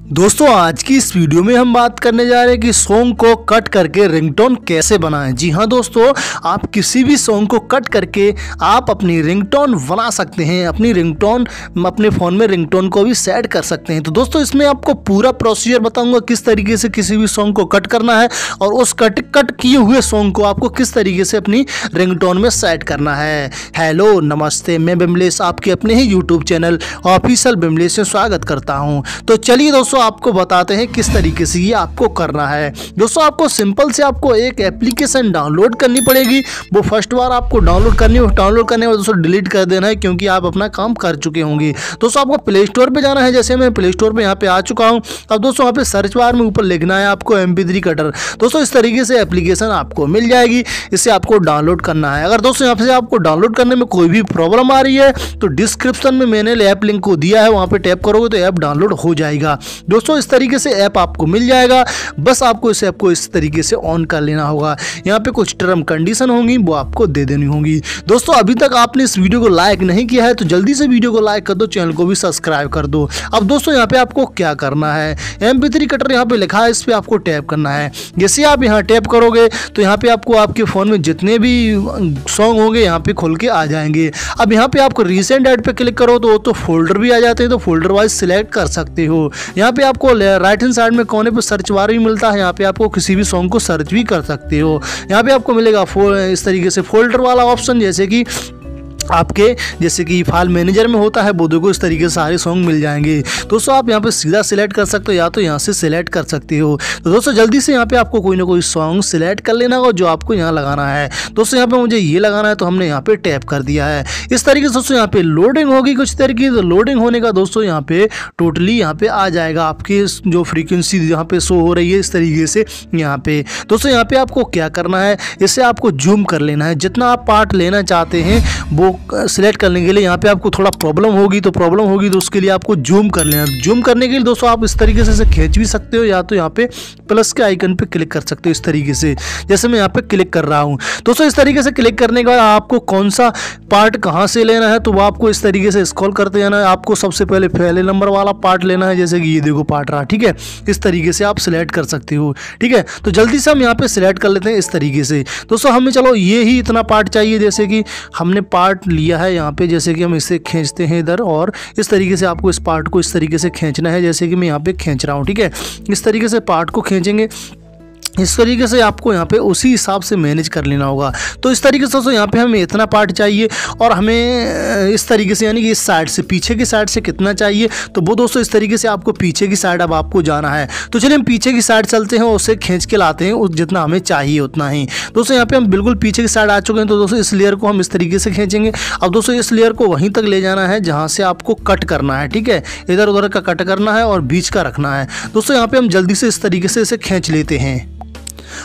दोस्तों, आज की इस वीडियो में हम बात करने जा रहे हैं कि सॉन्ग को कट करके रिंगटोन कैसे बनाएँ। जी हाँ दोस्तों, आप किसी भी सॉन्ग को कट करके आप अपनी रिंगटोन बना सकते हैं, अपनी रिंगटोन अपने फ़ोन में रिंगटोन को भी सेट कर सकते हैं। तो दोस्तों, इसमें आपको पूरा प्रोसीजर बताऊँगा किस तरीके से किसी भी सॉन्ग को कट करना है और उस कट कट किए हुए सॉन्ग को आपको किस तरीके से अपनी रिंगटोन में सेट करना है। हेलो नमस्ते, मैं बिमलेश, आपके अपने ही यूट्यूब चैनल ऑफिशियल बिमलेश से स्वागत करता हूँ। तो चलिए दोस्तों आपको बताते हैं किस तरीके से ये आपको करना है। दोस्तों, आपको सिंपल से आपको एक एप्लीकेशन डाउनलोड करनी पड़ेगी। वो फ़र्स्ट बार आपको डाउनलोड करनी हो, डाउनलोड करने के दोस्तों, डिलीट कर देना है क्योंकि आप अपना काम कर चुके होंगे। दोस्तों, आपको प्ले स्टोर पर जाना है, जैसे मैं प्ले स्टोर पर यहाँ पे आ चुका हूँ। अब दोस्तों वहाँ पे सर्च बार में ऊपर लिखना है आपको एम कटर दोस्तों, इस तरीके से एप्लीकेशन आपको मिल जाएगी। इसे आपको डाउनलोड करना है। अगर दोस्तों, यहाँ से आपको डाउनलोड करने में कोई भी प्रॉब्लम आ रही है तो डिस्क्रिप्शन में मैंने ऐप लिंक को दिया है, वहाँ पर टैप करोगे तो ऐप डाउनलोड हो जाएगा। दोस्तों, इस तरीके से ऐप आपको मिल जाएगा। बस आपको इस ऐप को इस तरीके से ऑन कर लेना होगा। यहाँ पे कुछ टर्म कंडीशन होंगी, वो आपको दे देनी होगी। दोस्तों, अभी तक आपने इस वीडियो को लाइक नहीं किया है तो जल्दी से वीडियो को लाइक कर दो चैनल को भी सब्सक्राइब कर दो। अब दोस्तों, यहाँ पे आपको क्या करना है? एम कटर यहाँ पे लिखा है, इस पर आपको टैप करना है। जैसे आप यहाँ टैप करोगे तो यहाँ पे आपको आपके फ़ोन में जितने भी सॉन्ग होंगे, यहाँ पे खुल के आ जाएँगे। अब यहाँ पे आपको रिसेंट एड पे क्लिक करो तो तो फोल्डर भी आ जाते हैं तो फोल्डर वाइज सिलेक्ट कर सकते हो। यहाँ पे आपको राइट हैंड साइड में कोने पर सर्च बार भी मिलता है, यहाँ पे आपको किसी भी सॉन्ग को सर्च भी कर सकते हो। यहाँ पे आपको मिलेगा इस तरीके से फोल्डर वाला ऑप्शन जैसे कि आपके, जैसे कि फ़ाइल मैनेजर में होता है बोधो को इस तरीके से सारे सॉन्ग मिल जाएँगे। दोस्तों, आप यहाँ पे सीधा सिलेक्ट कर सकते हो, या तो यहाँ से सिलेक्ट कर सकते हो। तो दोस्तों, जल्दी से यहाँ पे आपको कोई ना कोई सॉन्ग सिलेक्ट कर लेना होगा जो आपको यहाँ लगाना है। दोस्तों, यहाँ पे मुझे ये लगाना है तो हमने यहाँ पे टैप कर दिया है। इस तरीके से दोस्तों, यहाँ पे लोडिंग होगी कुछ तरीके तो लोडिंग होने का दोस्तों, यहाँ पे टोटली यहाँ पे आ जाएगा आपकी जो फ्रीक्वेंसी यहाँ पे शो हो रही है, इस तरीके से यहाँ पे। दोस्तों, यहाँ पे आपको क्या करना है इससे आपको जूम कर लेना है। जितना आप पार्ट लेना चाहते हैं, वो सिलेक्ट करने के लिए यहाँ पे आपको थोड़ा प्रॉब्लम होगी तो प्रॉब्लम होगी तो उसके लिए आपको जूम कर लेना। जूम करने के लिए दोस्तों आप इस तरीके से खींच भी सकते हो या तो यहाँ पे प्लस के आइकन पे क्लिक कर सकते हो इस तरीके से, जैसे मैं यहाँ पे क्लिक कर रहा हूँ। दोस्तों इस तरीके से क्लिक करने के बाद आपको कौन सा पार्ट कहाँ से लेना है तो वो आपको इस तरीके से स्क्रॉल करते जाना है। आपको सबसे पहले पहले नंबर वाला पार्ट लेना है, जैसे कि ये देखो पार्ट रहा, ठीक है? इस तरीके से आप सिलेक्ट कर सकते हो, ठीक है? तो जल्दी से हम यहाँ पे सिलेक्ट कर लेते हैं इस तरीके से। दोस्तों हमें चलो ये ही इतना पार्ट चाहिए, जैसे कि हमने पार्ट लिया है यहाँ पे, जैसे कि हम इसे खींचते हैं इधर, और इस तरीके से आपको इस पार्ट को इस तरीके से खींचना है, जैसे कि मैं यहाँ पे खींच रहा हूँ, ठीक है? इस तरीके से पार्ट को खींचेंगे इस तरीके से आपको यहाँ पे उसी हिसाब से मैनेज कर लेना होगा। तो इस तरीके से दोस्तों यहाँ पे हमें इतना पार्ट चाहिए और हमें इस तरीके से यानी कि इस साइड से, पीछे की साइड से कितना चाहिए तो वो दोस्तों इस तरीके से आपको पीछे की साइड अब आपको जाना है। तो चलिए हम पीछे की साइड चलते हैं उसे खींच के लाते हैं, उस जितना हमें चाहिए उतना ही। दोस्तों यहाँ पर हम बिल्कुल पीछे की साइड आ चुके हैं तो दोस्तों इस लेयर को हम इस तरीके से खींचेंगे। अब दोस्तों इस लेयर को वहीं तक ले जाना है, जहाँ से आपको कट करना है, ठीक है? इधर उधर का कट करना है और बीच का रखना है। दोस्तों यहाँ पर हम जल्दी से इस तरीके से इसे खींच लेते हैं।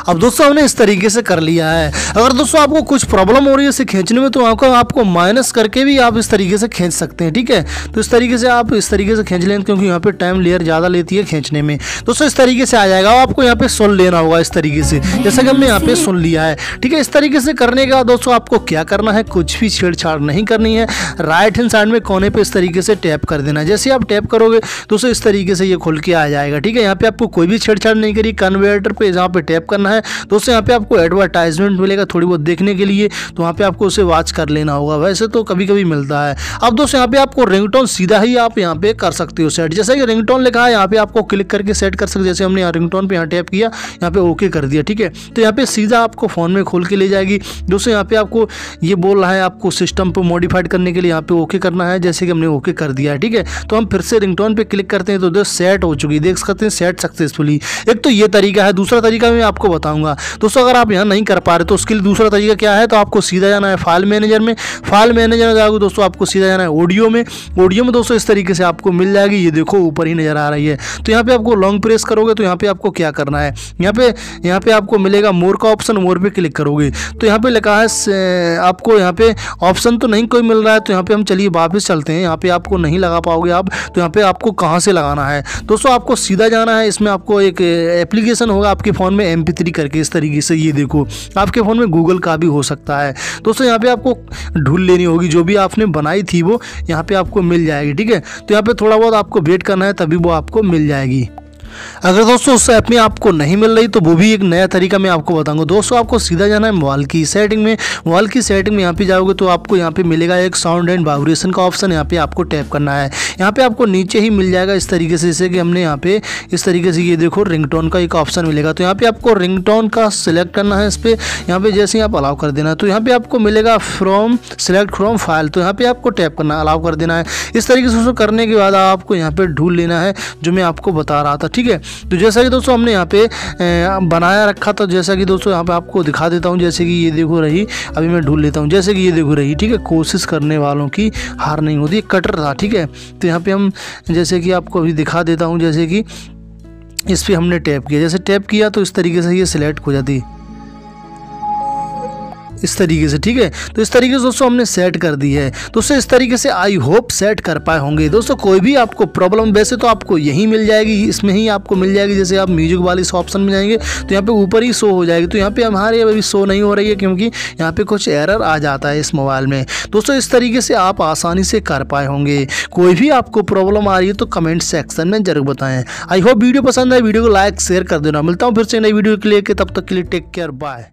अब दोस्तों हमने इस तरीके से कर लिया है। अगर दोस्तों आपको कुछ प्रॉब्लम हो रही है इसे खींचने में तो आपको आपको माइनस करके भी आप इस तरीके से खींच सकते हैं, ठीक है? तो इस तरीके से आप इस तरीके से खींच लें, क्योंकि यहाँ पे टाइम लेयर ज़्यादा लेती है खींचने में। दोस्तों, इस तरीके से आ जाएगा। आपको यहाँ पे सुन लेना होगा इस तरीके से, जैसा कि हमने यहाँ पे सुन लिया है, ठीक है? इस तरीके से करने का दोस्तों आपको क्या करना है? कुछ भी छेड़छाड़ नहीं करनी है। राइट हैंड साइड में कोने पर इस तरीके से टैप कर देना। जैसे आप टैप करोगे, दोस्तों, इस तरीके से ये खुल के आ जाएगा, ठीक है? यहाँ पे आपको कोई भी छेड़छाड़ नहीं करी कन्वर्टर पर जहाँ पे टैप करना है दोस्तों यहाँ पे आपको एडवर्टाइजमेंट मिलेगा थोड़ी बहुत देखने के लिए तो वहाँ पे आपको उसे वॉच कर लेना होगा। वैसे तो कभी कभी मिलता है। अब दोस्तों, यहाँ पे आपको रिंगटोन सीधा ही आप यहाँ पे कर सकते हो सेट जैसे कि रिंगटोन लिखा है, यहाँ पे आपको क्लिक करके सेट कर सकते जैसे हमने यहाँ रिंगटोन पे यहाँ टैप किया, यहाँ पे ओके कर दिया, ठीक है? तो यहाँ पे सीधा आपको फ़ोन में खोल के ले जाएगी। दोस्तों, यहाँ पे आपको ये बोल रहा है, आपको सिस्टम पर मॉडिफाइड करने के लिए यहाँ पे ओके करना है, जैसे कि हमने ओके कर दिया है, ठीक है? तो हम फिर से रिंगटोन पे क्लिक करते हैं तो दोस्त सेट हो चुकी देख सकते हैं सेट सक्सेसफुली एक तो ये तरीका है, दूसरा तरीका मैं आपको बताऊँगा। दोस्तों, अगर आप यहाँ नहीं कर पा रहे तो उसके लिए दूसरा तरीका क्या है तो आपको सीधा जाना है फ़ाइल मैनेजर में। फ़ाइल मैनेजर में जाओगे दोस्तों, आपको सीधा जाना है ऑडियो में। ऑडियो में दोस्तों, इस तरीके से आपको मिल जाएगी। ये देखो, ऊपर ही नज़र आ रही है। तो यहाँ पे आपको लॉन्ग प्रेस करोगे तो यहाँ पे आपको क्या करना है? यहाँ पे यहाँ पे आपको मिलेगा मोर का ऑप्शन मोर पे क्लिक करोगे। तो यहाँ पे लिखा है आपको यहाँ पे ऑप्शन तो नहीं कोई मिल रहा है तो यहाँ पे हम चलिए वापस चलते हैं। यहाँ पे आपको नहीं लगा पाओगे आप तो यहाँ पे आपको कहाँ से लगाना है? दोस्तों, आपको सीधा जाना है। इसमें आपको एक एप्लीकेशन होगा आपके फ़ोन में एम थ्री करके इस तरीके से ये देखो। आपके फ़ोन में गूगल का भी हो सकता है। दोस्तों, यहाँ पे आपको ढूल लेनी होगी, जो भी आपने बनाई थी वो यहाँ पे आपको मिल जाएगी, ठीक है? तो यहाँ पे थोड़ा बहुत आपको वेट करना है, तभी वो आपको मिल जाएगी। अगर दोस्तों उस ऐप में आपको नहीं मिल रही तो वो भी एक नया तरीका मैं आपको बताऊँगा दोस्तों आपको सीधा जाना है मोबाइल की सेटिंग में मोबाइल की सेटिंग में यहाँ पे जाओगे तो आपको यहाँ पे मिलेगा एक साउंड एंड वाइब्रेशन का ऑप्शन यहाँ पे आपको टैप करना है यहाँ पे आपको नीचे ही मिल जाएगा इस तरीके से जैसे कि हमने यहाँ पे इस तरीके से ये देखो रिंगटोन का एक ऑप्शन मिलेगा तो यहाँ पे आपको रिंगटोन का सिलेक्ट करना है इस पर यहाँ पे जैसे ही आप अलाउ कर देना है तो यहाँ पे आपको मिलेगा फ्रॉम सिलेक्ट फ्रॉम फ़ाइल तो यहाँ पे आपको टैप करना अलाउ कर देना है इस तरीके से उसको करने के बाद आपको यहाँ पे ढूंढ लेना है जो मैं आपको बता रहा था ठीक है? तो जैसा कि दोस्तों हमने यहाँ पे बनाया रखा था, जैसा कि दोस्तों यहाँ पे आपको दिखा देता हूँ, जैसे कि ये देखो रही, अभी मैं ढूंढ लेता हूँ, जैसे कि ये देखो रही, ठीक है? कोशिश करने वालों की हार नहीं होती कटर था, ठीक है? तो यहाँ पर हम, जैसे कि आपको अभी दिखा देता हूँ, जैसे कि इस पर हमने टैप किया, जैसे टैप किया तो इस तरीके से ये सिलेक्ट हो जाती। इस तरीके से, ठीक है? तो इस तरीके से दोस्तों हमने सेट कर दी है। दोस्तों इस तरीके से आई होप सेट कर पाए होंगे। दोस्तों कोई भी आपको प्रॉब्लम वैसे तो आपको यही मिल जाएगी, इसमें ही आपको मिल जाएगी। जैसे आप म्यूज़िक वाले इस ऑप्शन में जाएँगे तो यहाँ पे ऊपर ही शो हो जाएगी। तो यहाँ पे हमारे अभी शो नहीं हो रही है, क्योंकि यहाँ पे कुछ एरर आ जाता है इस मोबाइल में। दोस्तों इस तरीके से आप आसानी से कर पाए होंगे। कोई भी आपको प्रॉब्लम आ रही है तो कमेंट सेक्शन में ज़रूर बताएँ। आई होप वीडियो पसंद है वीडियो को लाइक शेयर कर देना। मिलता हूँ फिर से नई वीडियो के लिए। तब तक के लिए टेक केयर बाय